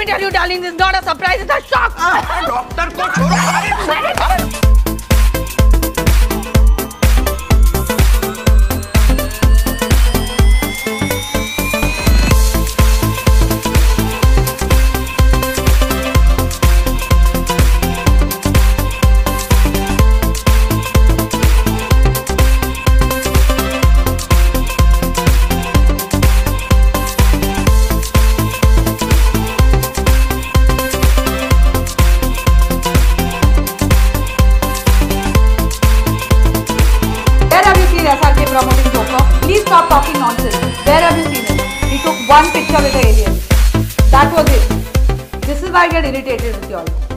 let me tell you, darling, this is not a surprise, it's a shock. Ah, doctor छोड़ो, stop talking nonsense. Where have you seen it? He took one picture with the alien. That was it. This is why I get irritated with you all.